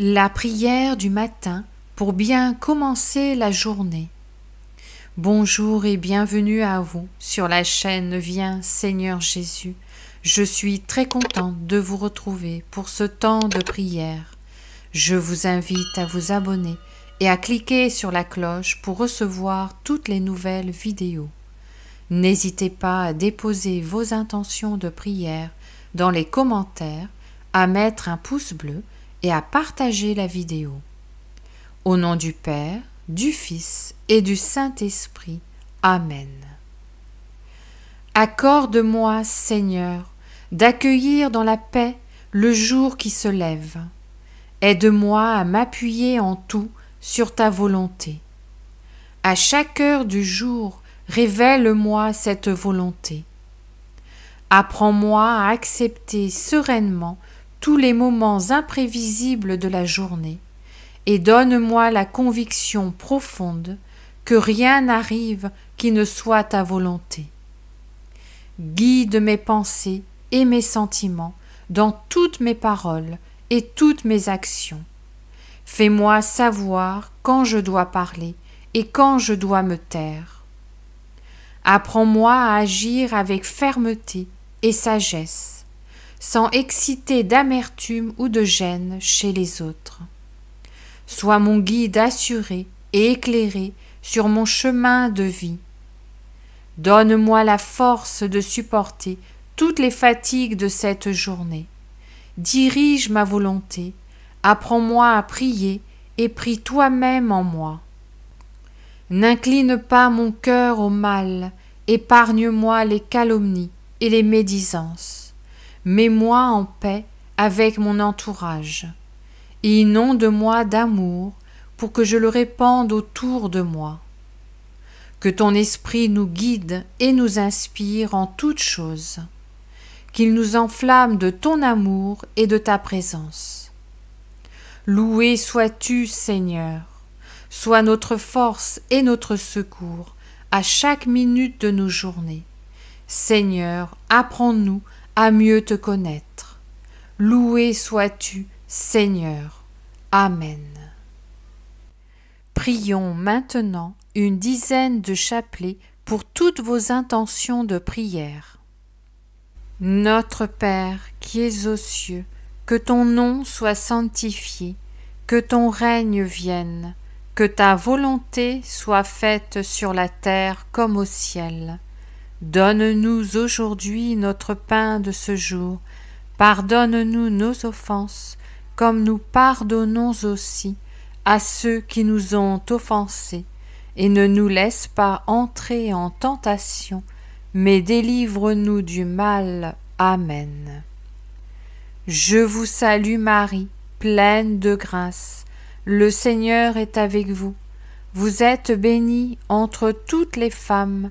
La prière du matin pour bien commencer la journée. Bonjour et bienvenue à vous sur la chaîne Viens Seigneur Jésus. Je suis très contente de vous retrouver pour ce temps de prière. Je vous invite à vous abonner et à cliquer sur la cloche pour recevoir toutes les nouvelles vidéos. N'hésitez pas à déposer vos intentions de prière dans les commentaires, à mettre un pouce bleu à partager la vidéo. Au nom du Père, du Fils et du Saint-Esprit. Amen. Accorde-moi, Seigneur, d'accueillir dans la paix le jour qui se lève. Aide-moi à m'appuyer en tout sur ta volonté. À chaque heure du jour, révèle-moi cette volonté. Apprends-moi à accepter sereinement les moments imprévisibles de la journée, et donne-moi la conviction profonde que rien n'arrive qui ne soit ta volonté. Guide mes pensées et mes sentiments dans toutes mes paroles et toutes mes actions. Fais-moi savoir quand je dois parler et quand je dois me taire. Apprends-moi à agir avec fermeté et sagesse sans exciter d'amertume ou de gêne chez les autres. Sois mon guide assuré et éclairé sur mon chemin de vie. Donne-moi la force de supporter toutes les fatigues de cette journée. Dirige ma volonté, apprends-moi à prier et prie toi-même en moi. N'incline pas mon cœur au mal, épargne-moi les calomnies et les médisances mets-moi en paix avec mon entourage, et inonde-moi d'amour pour que je le répande autour de moi. Que ton esprit nous guide et nous inspire en toutes choses, qu'il nous enflamme de ton amour et de ta présence. Loué sois-tu, Seigneur, sois notre force et notre secours à chaque minute de nos journées. Seigneur, apprends-nous à mieux te connaître. Loué sois-tu, Seigneur. Amen. Prions maintenant une dizaine de chapelets pour toutes vos intentions de prière. Notre Père qui es aux cieux, que ton nom soit sanctifié, que ton règne vienne, que ta volonté soit faite sur la terre comme au ciel. Donne-nous aujourd'hui notre pain de ce jour. Pardonne-nous nos offenses, comme nous pardonnons aussi à ceux qui nous ont offensés, et ne nous laisse pas entrer en tentation, mais délivre-nous du mal. Amen. Je vous salue Marie, pleine de grâce. Le Seigneur est avec vous. Vous êtes bénie entre toutes les femmes,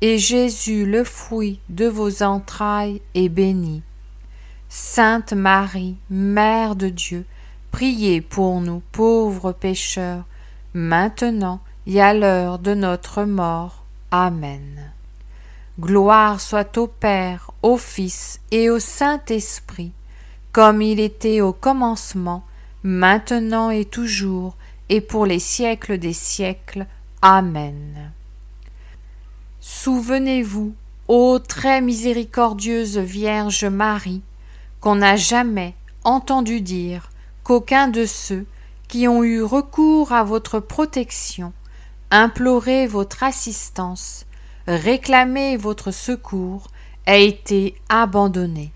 et Jésus, le fruit de vos entrailles, est béni. Sainte Marie, Mère de Dieu, priez pour nous pauvres pécheurs, maintenant et à l'heure de notre mort. Amen. Gloire soit au Père, au Fils et au Saint-Esprit, comme il était au commencement, maintenant et toujours, et pour les siècles des siècles. Amen. Souvenez-vous, ô très miséricordieuse Vierge Marie, qu'on n'a jamais entendu dire qu'aucun de ceux qui ont eu recours à votre protection, imploré votre assistance, réclamé votre secours, a été abandonné.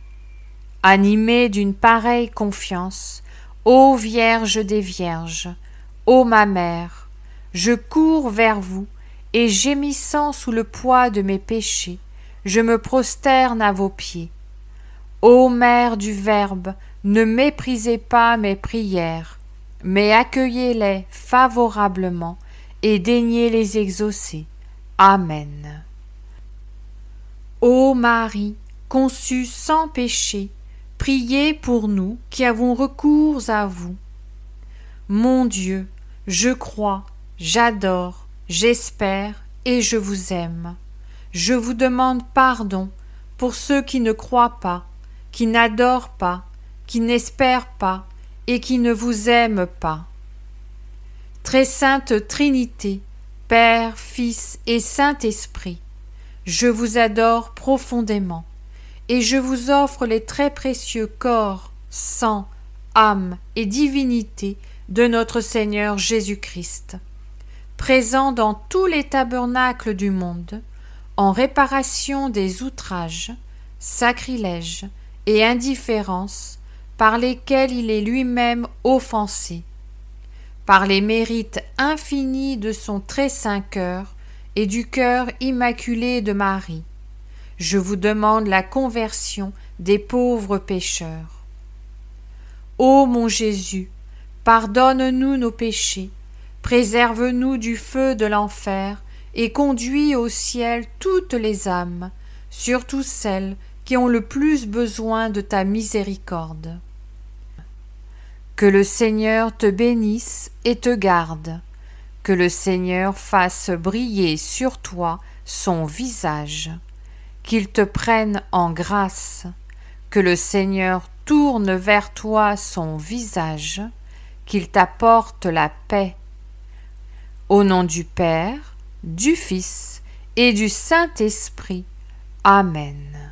Animé d'une pareille confiance, ô Vierge des Vierges, ô ma mère, je cours vers vous, et gémissant sous le poids de mes péchés, je me prosterne à vos pieds. Ô Mère du Verbe, ne méprisez pas mes prières, mais accueillez-les favorablement et daignez les exaucer. Amen. Ô Marie, conçue sans péché, priez pour nous qui avons recours à vous. Mon Dieu, je crois, j'adore, j'espère et je vous aime. Je vous demande pardon pour ceux qui ne croient pas, qui n'adorent pas, qui n'espèrent pas et qui ne vous aiment pas. Très sainte Trinité, Père, Fils et Saint-Esprit, je vous adore profondément, et je vous offre les très précieux corps, sang, âme et divinité de notre Seigneur Jésus-Christ, présent dans tous les tabernacles du monde, en réparation des outrages, sacrilèges et indifférences par lesquels il est lui-même offensé, par les mérites infinis de son très saint cœur et du cœur immaculé de Marie. Je vous demande la conversion des pauvres pécheurs. Ô mon Jésus, pardonne-nous nos péchés, préserve-nous du feu de l'enfer, et conduis au ciel toutes les âmes, surtout celles qui ont le plus besoin de ta miséricorde. Que le Seigneur te bénisse et te garde, que le Seigneur fasse briller sur toi son visage, qu'il te prenne en grâce, que le Seigneur tourne vers toi son visage, qu'il t'apporte la paix. Au nom du Père, du Fils et du Saint-Esprit. Amen.